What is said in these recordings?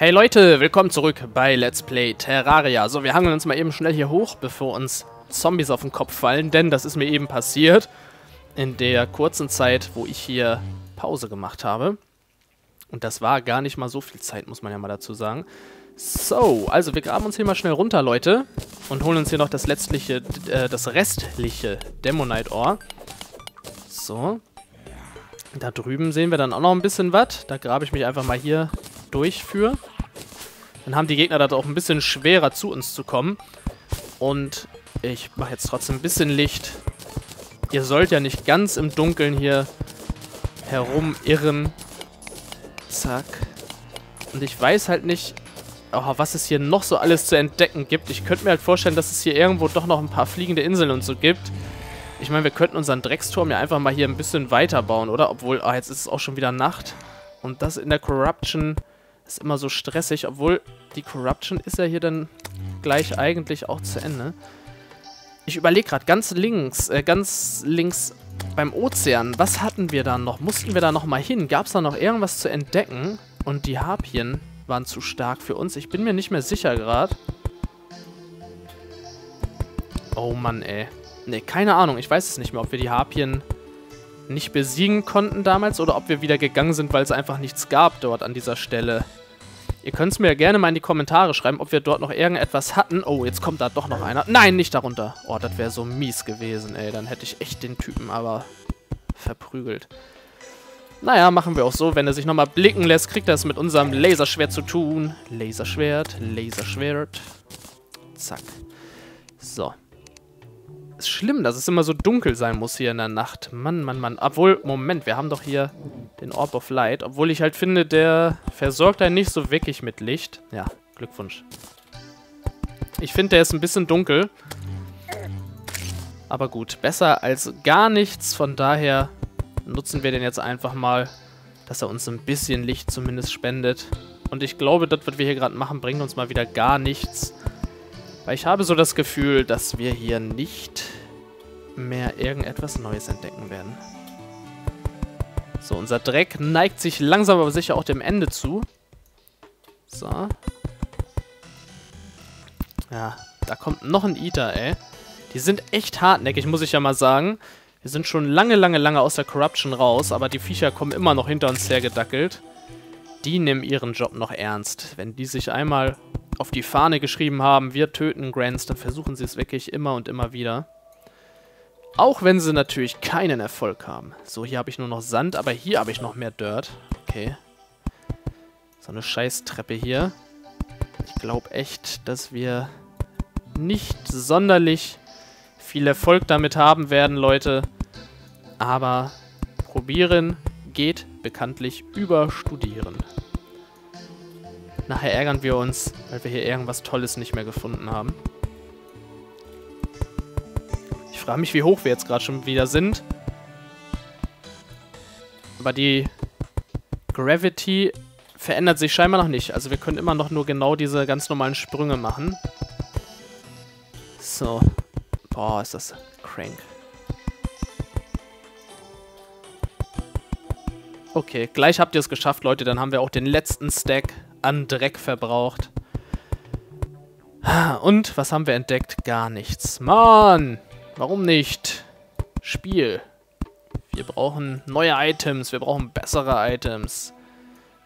Hey Leute, willkommen zurück bei Let's Play Terraria. So, wir hangeln uns mal eben schnell hier hoch, bevor uns Zombies auf den Kopf fallen, denn das ist mir eben passiert in der kurzen Zeit, wo ich hier Pause gemacht habe. Und das war gar nicht mal so viel Zeit, muss man ja mal dazu sagen. So, also wir graben uns hier mal schnell runter, Leute, und holen uns hier noch das letztliche, äh, das restliche Demonite Ore. So. Da drüben sehen wir dann auch noch ein bisschen was. Da grabe ich mich einfach mal hier durchführe. Dann haben die Gegner da auch ein bisschen schwerer zu uns zu kommen. Und ich mache jetzt trotzdem ein bisschen Licht. Ihr sollt ja nicht ganz im Dunkeln hier herumirren. Zack. Und ich weiß halt nicht, oh, was es hier noch so alles zu entdecken gibt. Ich könnte mir halt vorstellen, dass es hier irgendwo doch noch ein paar fliegende Inseln und so gibt. Ich meine, wir könnten unseren Drecksturm ja einfach mal hier ein bisschen weiterbauen, oder? Obwohl, ah, jetzt ist es auch schon wieder Nacht. Und das in der Corruption ist immer so stressig, obwohl die Corruption ist ja hier dann gleich eigentlich auch zu Ende. Ich überlege gerade, ganz links, äh, ganz links beim Ozean, was hatten wir da noch? Mussten wir da noch mal hin? Gab es da noch irgendwas zu entdecken? Und die Harpien waren zu stark für uns. Ich bin mir nicht mehr sicher gerade. Oh Mann, ey. Ne, keine Ahnung. Ich weiß es nicht mehr, ob wir die Harpien nicht besiegen konnten damals oder ob wir wieder gegangen sind, weil es einfach nichts gab dort an dieser Stelle. Ihr könnt es mir gerne mal in die Kommentare schreiben, ob wir dort noch irgendetwas hatten. Oh, jetzt kommt da doch noch einer. Nein, nicht darunter. Oh, das wäre so mies gewesen, ey. Dann hätte ich echt den Typen aber verprügelt. Naja, machen wir auch so. Wenn er sich nochmal blicken lässt, kriegt er es mit unserem Laserschwert zu tun. Laserschwert, Laserschwert. Zack. So ist schlimm, dass es immer so dunkel sein muss hier in der Nacht. Mann, Mann, Mann. Obwohl, Moment, wir haben doch hier den Orb of Light. Obwohl ich halt finde, der versorgt einen nicht so wirklich mit Licht. Ja, Glückwunsch. Ich finde, der ist ein bisschen dunkel. Aber gut, besser als gar nichts. Von daher nutzen wir den jetzt einfach mal, dass er uns ein bisschen Licht zumindest spendet. Und ich glaube, das, was wir hier gerade machen, bringt uns mal wieder gar nichts. Weil ich habe so das Gefühl, dass wir hier nicht mehr irgendetwas Neues entdecken werden. So, unser Dreck neigt sich langsam aber sicher auch dem Ende zu. So. Ja, da kommt noch ein Eater, ey. Die sind echt hartnäckig, muss ich ja mal sagen. Wir sind schon lange, lange, lange aus der Corruption raus, aber die Viecher kommen immer noch hinter uns hergedackelt. Die nehmen ihren Job noch ernst. Wenn die sich einmal auf die Fahne geschrieben haben, wir töten Grants, dann versuchen sie es wirklich immer und immer wieder. Auch wenn sie natürlich keinen Erfolg haben. So, hier habe ich nur noch Sand, aber hier habe ich noch mehr Dirt. Okay. So eine Scheißtreppe hier. Ich glaube echt, dass wir nicht sonderlich viel Erfolg damit haben werden, Leute. Aber probieren geht bekanntlich über Studieren. Nachher ärgern wir uns, weil wir hier irgendwas Tolles nicht mehr gefunden haben. Ich frage mich, wie hoch wir jetzt gerade schon wieder sind. Aber die Gravity verändert sich scheinbar noch nicht. Also wir können immer noch nur genau diese ganz normalen Sprünge machen. So. Boah, ist das crank. Okay, gleich habt ihr es geschafft, Leute. Dann haben wir auch den letzten Stack an Dreck verbraucht. Und was haben wir entdeckt? Gar nichts. Mann! Warum nicht? Spiel. Wir brauchen neue Items. Wir brauchen bessere Items.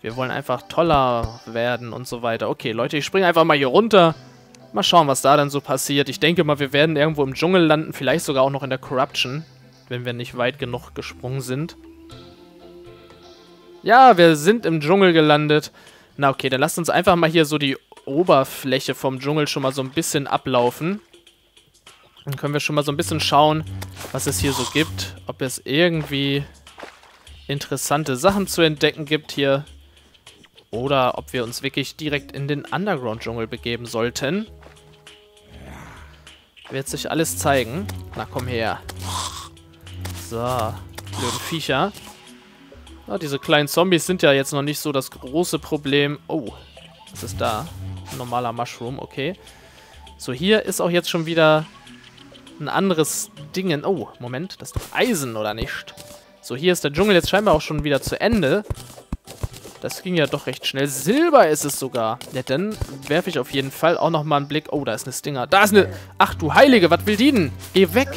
Wir wollen einfach toller werden und so weiter. Okay, Leute, ich springe einfach mal hier runter. Mal schauen, was da dann so passiert. Ich denke mal, wir werden irgendwo im Dschungel landen. Vielleicht sogar auch noch in der Corruption. Wenn wir nicht weit genug gesprungen sind. Ja, wir sind im Dschungel gelandet. Na okay, dann lasst uns einfach mal hier so die Oberfläche vom Dschungel schon mal so ein bisschen ablaufen. Dann können wir schon mal so ein bisschen schauen, was es hier so gibt. Ob es irgendwie interessante Sachen zu entdecken gibt hier. Oder ob wir uns wirklich direkt in den Underground-Dschungel begeben sollten. Wird sich alles zeigen. Na, komm her. So, blöden Viecher. Ja, diese kleinen Zombies sind ja jetzt noch nicht so das große Problem. Oh, was ist da? Ein normaler Mushroom, okay. So, hier ist auch jetzt schon wieder ein anderes Ding. Oh, Moment, das ist Eisen, oder nicht? So, hier ist der Dschungel jetzt scheinbar auch schon wieder zu Ende. Das ging ja doch recht schnell. Silber ist es sogar. Ja, dann werfe ich auf jeden Fall auch nochmal einen Blick. Oh, da ist eine Stinger. Da ist eine... Ach du Heilige, was will die denn? Geh weg.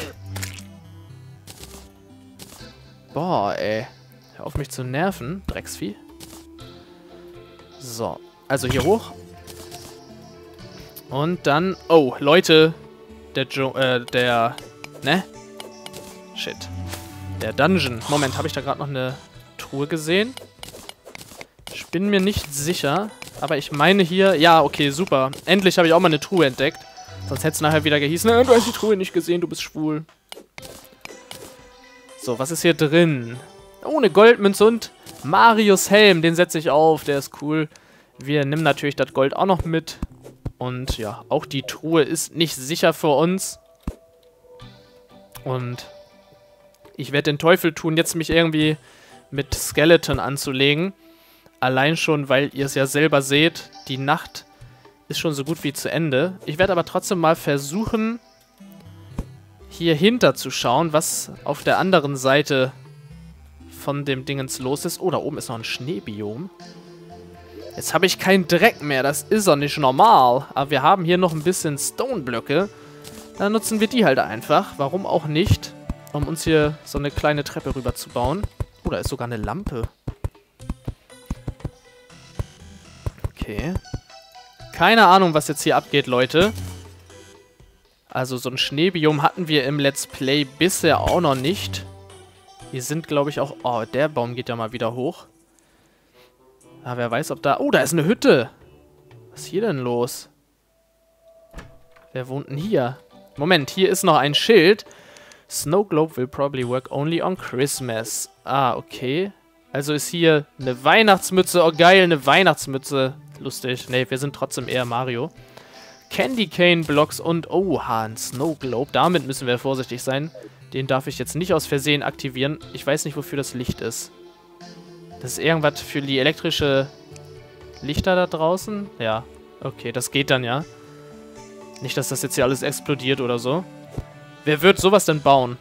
Boah, ey. Hör auf mich zu nerven, Drecksvieh. So, also hier hoch. Und dann... Oh, Leute. Der jo äh, der... Ne? Shit. Der Dungeon. Moment, habe ich da gerade noch eine Truhe gesehen? Ich bin mir nicht sicher. Aber ich meine hier... Ja, okay, super. Endlich habe ich auch mal eine Truhe entdeckt. Sonst hätte es nachher wieder gehießen, du hast die Truhe nicht gesehen, du bist schwul. So, was ist hier drin? Oh, eine Goldmünze und Marius Helm. Den setze ich auf, der ist cool. Wir nehmen natürlich das Gold auch noch mit. Und ja, auch die Truhe ist nicht sicher für uns. Und ich werde den Teufel tun, jetzt mich irgendwie mit Skeleton anzulegen. Allein schon, weil ihr es ja selber seht, die Nacht ist schon so gut wie zu Ende. Ich werde aber trotzdem mal versuchen, hier hinter zu schauen, was auf der anderen Seite von dem Dingens los ist. Oh, da oben ist noch ein Schneebiom. Jetzt habe ich keinen Dreck mehr, das ist doch nicht normal. Aber wir haben hier noch ein bisschen Stone-Blöcke. Dann nutzen wir die halt einfach. Warum auch nicht? Um uns hier so eine kleine Treppe rüber zu bauen. Oh, da ist sogar eine Lampe. Okay. Keine Ahnung, was jetzt hier abgeht, Leute. Also so ein Schneebiom hatten wir im Let's Play bisher auch noch nicht. Hier sind, glaube ich, auch... Oh, der Baum geht ja mal wieder hoch. Ah, wer weiß, ob da... Oh, da ist eine Hütte. Was ist hier denn los? Wer wohnt denn hier? Moment, hier ist noch ein Schild. Snow Globe will probably work only on Christmas. Ah, okay. Also ist hier eine Weihnachtsmütze. Oh, geil, eine Weihnachtsmütze. Lustig. Nee, wir sind trotzdem eher Mario. Candy Cane Blocks und... Oha, ein Snow Globe. Damit müssen wir vorsichtig sein. Den darf ich jetzt nicht aus Versehen aktivieren. Ich weiß nicht, wofür das Licht ist. Das ist irgendwas für die elektrische Lichter da draußen? Ja. Okay, das geht dann ja. Nicht, dass das jetzt hier alles explodiert oder so. Wer wird sowas denn bauen?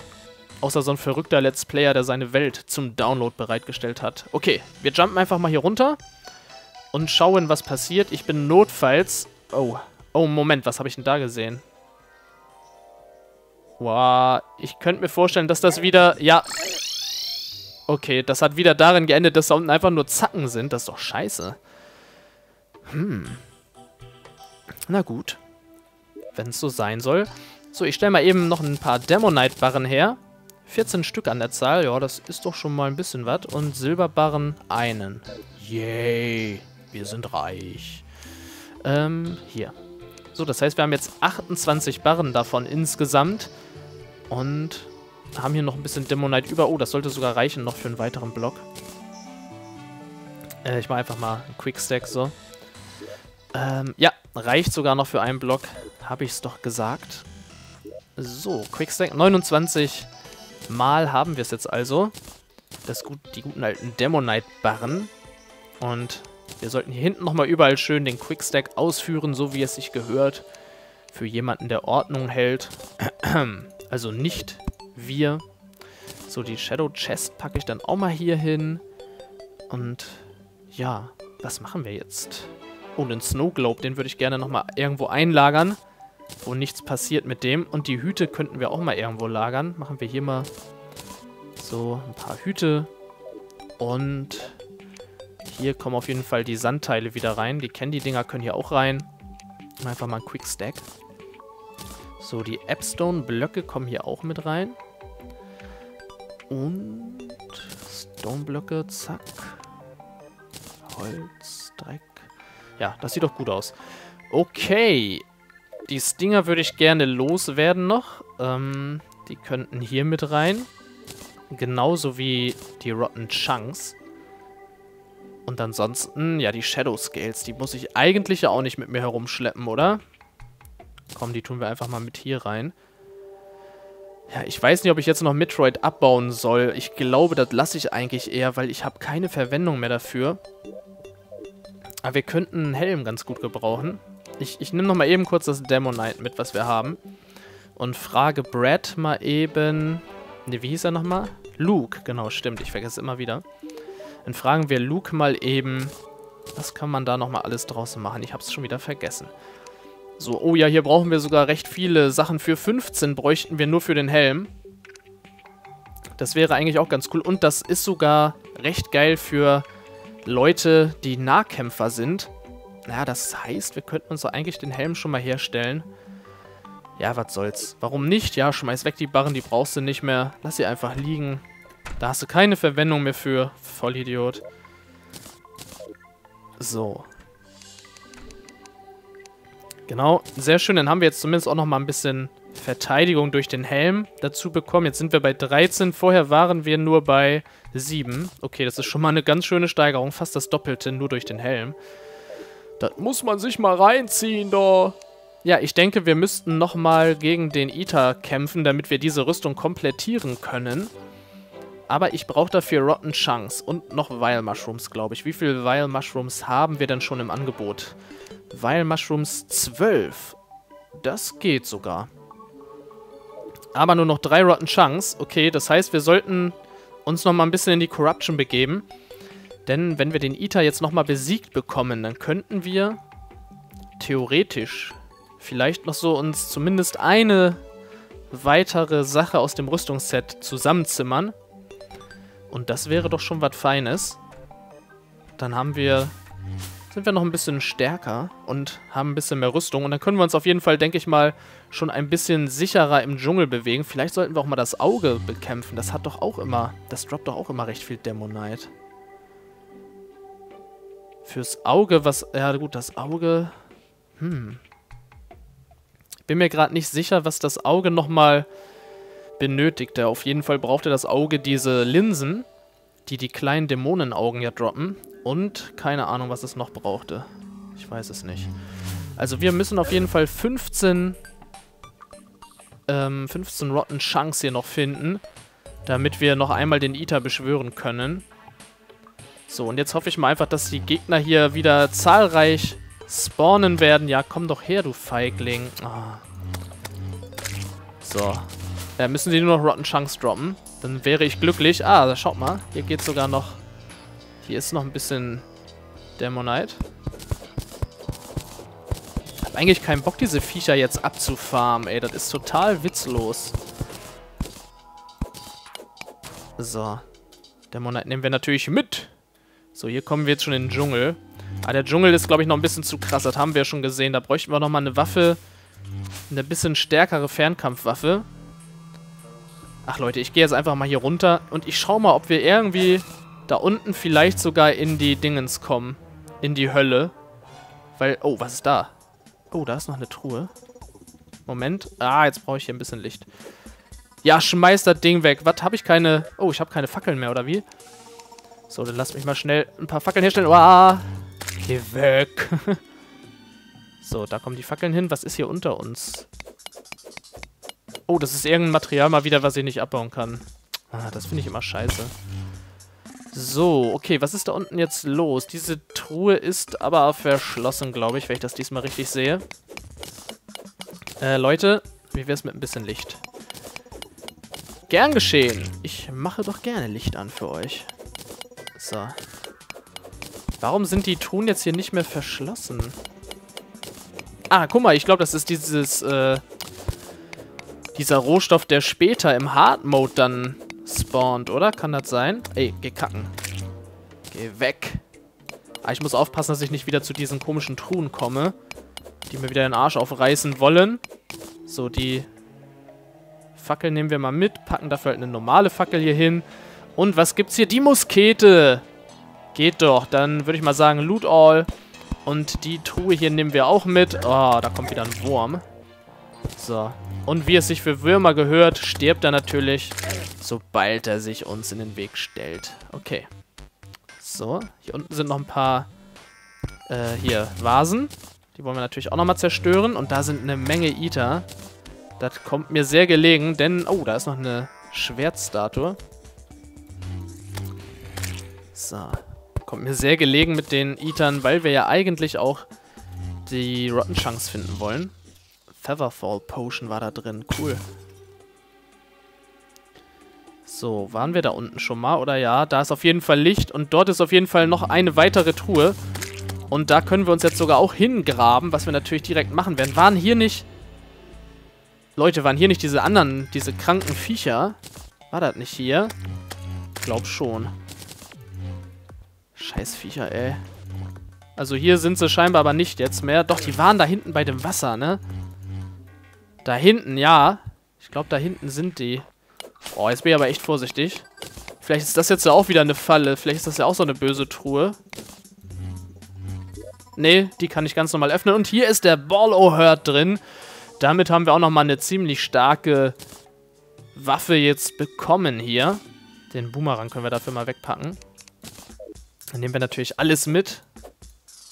Außer so ein verrückter Let's Player, der seine Welt zum Download bereitgestellt hat. Okay, wir jumpen einfach mal hier runter und schauen, was passiert. Ich bin notfalls... Oh, oh, Moment, was habe ich denn da gesehen? Wow, ich könnte mir vorstellen, dass das wieder... Ja. Okay, das hat wieder darin geendet, dass da unten einfach nur Zacken sind. Das ist doch scheiße. Hm. Na gut. Wenn es so sein soll. So, ich stelle mal eben noch ein paar Demonite-Barren her. 14 Stück an der Zahl. Ja, das ist doch schon mal ein bisschen was. Und Silberbarren einen. Yay. Wir sind reich. Ähm, hier. So, das heißt, wir haben jetzt 28 Barren davon insgesamt. Und haben hier noch ein bisschen Demonite über. Oh, das sollte sogar reichen noch für einen weiteren Block. Äh, ich mache einfach mal einen Quickstack so. Ähm, ja, reicht sogar noch für einen Block. Habe ich es doch gesagt. So, Quickstack 29 Mal haben wir es jetzt also. Das gut, die guten alten Demonite-Barren. Und wir sollten hier hinten nochmal überall schön den Quickstack ausführen, so wie es sich gehört. Für jemanden, der Ordnung hält. Also nicht wir. So, die Shadow Chest packe ich dann auch mal hier hin. Und ja, was machen wir jetzt? Oh, den Snow Globe, den würde ich gerne nochmal irgendwo einlagern, wo nichts passiert mit dem. Und die Hüte könnten wir auch mal irgendwo lagern. Machen wir hier mal so ein paar Hüte. Und hier kommen auf jeden Fall die Sandteile wieder rein. Die Candy-Dinger können hier auch rein. Einfach mal ein Quick Stack. So, die Appstone-Blöcke kommen hier auch mit rein. Und Stone-Blöcke, zack. Holz, Dreck. Ja, das sieht doch gut aus. Okay. Die Stinger würde ich gerne loswerden noch. Ähm, die könnten hier mit rein. Genauso wie die Rotten Chunks. Und ansonsten, ja, die Shadow Scales, die muss ich eigentlich ja auch nicht mit mir herumschleppen, oder? Komm, die tun wir einfach mal mit hier rein. Ja, ich weiß nicht, ob ich jetzt noch Metroid abbauen soll. Ich glaube, das lasse ich eigentlich eher, weil ich habe keine Verwendung mehr dafür. Aber wir könnten einen Helm ganz gut gebrauchen. Ich, ich nehme nochmal eben kurz das Demonite mit, was wir haben. Und frage Brad mal eben... Ne, wie hieß er nochmal? Luke, genau, stimmt. Ich vergesse es immer wieder. Dann fragen wir Luke mal eben, was kann man da nochmal alles draußen machen? Ich habe es schon wieder vergessen. So, oh ja, hier brauchen wir sogar recht viele Sachen. Für 15 bräuchten wir nur für den Helm. Das wäre eigentlich auch ganz cool. Und das ist sogar recht geil für Leute, die Nahkämpfer sind. Naja, das heißt, wir könnten uns doch eigentlich den Helm schon mal herstellen. Ja, was soll's. Warum nicht? Ja, schmeiß weg die Barren, die brauchst du nicht mehr. Lass sie einfach liegen. Da hast du keine Verwendung mehr für. Vollidiot. So. Genau, sehr schön. Dann haben wir jetzt zumindest auch noch mal ein bisschen Verteidigung durch den Helm dazu bekommen. Jetzt sind wir bei 13. Vorher waren wir nur bei 7. Okay, das ist schon mal eine ganz schöne Steigerung. Fast das Doppelte nur durch den Helm. Das muss man sich mal reinziehen, da. Ja, ich denke, wir müssten nochmal gegen den Ita kämpfen, damit wir diese Rüstung komplettieren können. Aber ich brauche dafür Rotten Chunks und noch Vile Mushrooms, glaube ich. Wie viele Vile Mushrooms haben wir denn schon im Angebot? Vile Mushrooms 12. Das geht sogar. Aber nur noch drei Rotten Chunks. Okay, das heißt, wir sollten uns nochmal ein bisschen in die Corruption begeben. Denn wenn wir den Ita jetzt nochmal besiegt bekommen, dann könnten wir theoretisch vielleicht noch so uns zumindest eine weitere Sache aus dem Rüstungsset zusammenzimmern. Und das wäre doch schon was Feines. Dann haben wir, sind wir noch ein bisschen stärker und haben ein bisschen mehr Rüstung. Und dann können wir uns auf jeden Fall, denke ich mal, schon ein bisschen sicherer im Dschungel bewegen. Vielleicht sollten wir auch mal das Auge bekämpfen. Das hat doch auch immer, das droppt doch auch immer recht viel Dämonite. Fürs Auge, was, ja gut, das Auge, hm. Ich bin mir gerade nicht sicher, was das Auge nochmal benötigte. Auf jeden Fall brauchte das Auge diese Linsen, die die kleinen Dämonenaugen ja droppen. Und keine Ahnung, was es noch brauchte. Ich weiß es nicht. Also wir müssen auf jeden Fall 15, ähm, 15 Rotten Chunks hier noch finden, damit wir noch einmal den Ita beschwören können. So, und jetzt hoffe ich mal einfach, dass die Gegner hier wieder zahlreich spawnen werden. Ja, komm doch her, du Feigling. Ah. So. Ja, müssen sie nur noch Rotten Chunks droppen. Dann wäre ich glücklich. Ah, schaut mal. Hier geht sogar noch... Hier ist noch ein bisschen Dämonite. Ich habe eigentlich keinen Bock, diese Viecher jetzt abzufarmen, ey. Das ist total witzlos. So. Dämonite nehmen wir natürlich mit. So, hier kommen wir jetzt schon in den Dschungel. Ah, der Dschungel ist, glaube ich, noch ein bisschen zu krass. Das haben wir schon gesehen. Da bräuchten wir nochmal eine Waffe. Eine bisschen stärkere Fernkampfwaffe. Ach Leute, ich gehe jetzt einfach mal hier runter und ich schaue mal, ob wir irgendwie da unten vielleicht sogar in die Dingens kommen. In die Hölle. Weil, oh, was ist da? Oh, da ist noch eine Truhe. Moment. Ah, jetzt brauche ich hier ein bisschen Licht. Ja, schmeiß das Ding weg. Was, habe ich keine... Oh, ich habe keine Fackeln mehr, oder wie? So, dann lass mich mal schnell ein paar Fackeln herstellen. Uah, geh weg. so, da kommen die Fackeln hin. Was ist hier unter uns? Oh, das ist irgendein Material mal wieder, was ich nicht abbauen kann. Ah, das finde ich immer scheiße. So, okay, was ist da unten jetzt los? Diese Truhe ist aber verschlossen, glaube ich, wenn ich das diesmal richtig sehe. Äh, Leute, wie wäre es mit ein bisschen Licht? Gern geschehen. Ich mache doch gerne Licht an für euch. So. Warum sind die Truhen jetzt hier nicht mehr verschlossen? Ah, guck mal, ich glaube, das ist dieses, äh, dieser Rohstoff, der später im Hard Mode dann spawnt, oder? Kann das sein? Ey, geh kacken. Geh weg. Ah, ich muss aufpassen, dass ich nicht wieder zu diesen komischen Truhen komme, die mir wieder den Arsch aufreißen wollen. So, die Fackel nehmen wir mal mit, packen dafür halt eine normale Fackel hier hin. Und was gibt's hier? Die Muskete! Geht doch. Dann würde ich mal sagen, Loot All. Und die Truhe hier nehmen wir auch mit. Oh, da kommt wieder ein Wurm. So. Und wie es sich für Würmer gehört, stirbt er natürlich, sobald er sich uns in den Weg stellt. Okay. So, hier unten sind noch ein paar, äh, hier, Vasen. Die wollen wir natürlich auch nochmal zerstören. Und da sind eine Menge Eater. Das kommt mir sehr gelegen, denn, oh, da ist noch eine Schwertstatue. So. Kommt mir sehr gelegen mit den Eatern, weil wir ja eigentlich auch die Rotten Chunks finden wollen. Featherfall Potion war da drin. Cool. So, waren wir da unten schon mal? Oder ja, da ist auf jeden Fall Licht. Und dort ist auf jeden Fall noch eine weitere Truhe. Und da können wir uns jetzt sogar auch hingraben, was wir natürlich direkt machen werden. Waren hier nicht... Leute, waren hier nicht diese anderen, diese kranken Viecher? War das nicht hier? Glaub schon. Scheiß Viecher, ey. Also hier sind sie scheinbar aber nicht jetzt mehr. Doch, die waren da hinten bei dem Wasser, ne? Da hinten, ja. Ich glaube, da hinten sind die. Oh, jetzt bin ich aber echt vorsichtig. Vielleicht ist das jetzt ja auch wieder eine Falle. Vielleicht ist das ja auch so eine böse Truhe. Nee, die kann ich ganz normal öffnen. Und hier ist der Ball O'Hurt drin. Damit haben wir auch nochmal eine ziemlich starke Waffe jetzt bekommen hier. Den Boomerang können wir dafür mal wegpacken. Dann nehmen wir natürlich alles mit.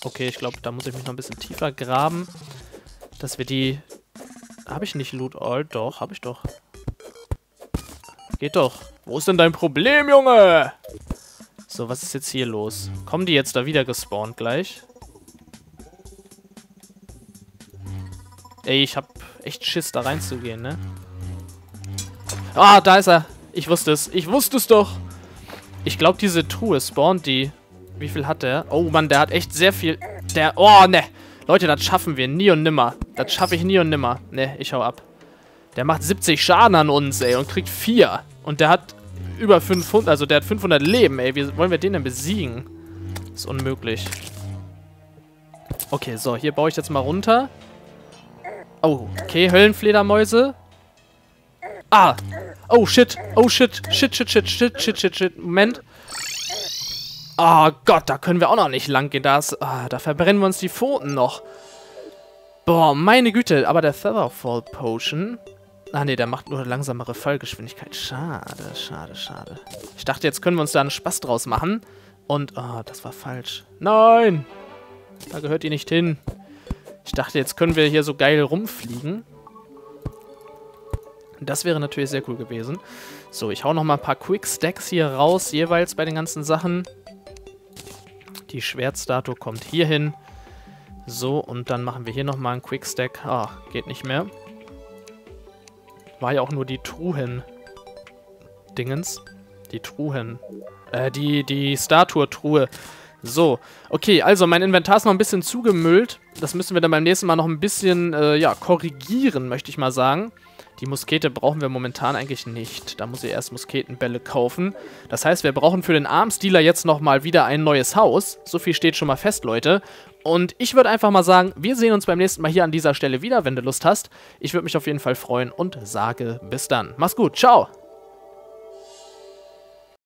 Okay, ich glaube, da muss ich mich noch ein bisschen tiefer graben. Dass wir die... Habe ich nicht Loot All? Doch, habe ich doch. Geht doch. Wo ist denn dein Problem, Junge? So, was ist jetzt hier los? Kommen die jetzt da wieder gespawnt gleich? Ey, ich hab echt Schiss, da reinzugehen, ne? Ah, da ist er. Ich wusste es. Ich wusste es doch. Ich glaube, diese Truhe spawnt die. Wie viel hat der? Oh Mann, der hat echt sehr viel. Der. Oh, ne. Leute, das schaffen wir nie und nimmer. Das schaffe ich nie und nimmer. Ne, ich hau ab. Der macht 70 Schaden an uns, ey, und kriegt 4. Und der hat über 500, also der hat 500 Leben, ey. Wie wollen wir den denn besiegen? ist unmöglich. Okay, so, hier baue ich jetzt mal runter. Oh, okay, Höllenfledermäuse. Ah, oh shit, oh shit, shit, shit, shit, shit, shit, shit, shit. Moment. Oh Gott, da können wir auch noch nicht lang gehen. Das, ah, da verbrennen wir uns die Pfoten noch. Boah, meine Güte. Aber der Featherfall Potion... Ah, nee, der macht nur langsamere Fallgeschwindigkeit. Schade, schade, schade. Ich dachte, jetzt können wir uns da einen Spaß draus machen. Und, oh, das war falsch. Nein! Da gehört die nicht hin. Ich dachte, jetzt können wir hier so geil rumfliegen. Das wäre natürlich sehr cool gewesen. So, ich hau noch mal ein paar Quick Stacks hier raus, jeweils bei den ganzen Sachen. Die Schwertstatue kommt hier hin. So, und dann machen wir hier noch mal einen Quick Stack. Ah, geht nicht mehr. War ja auch nur die Truhen-Dingens. Die Truhen. Äh, die, die Statue-Truhe. So, okay, also mein Inventar ist noch ein bisschen zugemüllt. Das müssen wir dann beim nächsten Mal noch ein bisschen, äh, ja, korrigieren, möchte ich mal sagen. Die Muskete brauchen wir momentan eigentlich nicht. Da muss ich erst Musketenbälle kaufen. Das heißt, wir brauchen für den Armsdealer jetzt nochmal wieder ein neues Haus. So viel steht schon mal fest, Leute. Und ich würde einfach mal sagen, wir sehen uns beim nächsten Mal hier an dieser Stelle wieder, wenn du Lust hast. Ich würde mich auf jeden Fall freuen und sage bis dann. Mach's gut, ciao!